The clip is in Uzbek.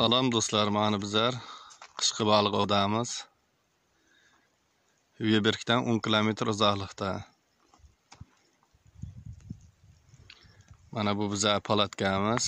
salom do'stlar mana bizlar qishqi baliq odamiz veberkdan 10 kilometr uzoqlikda. Mana bu biza palatkamiz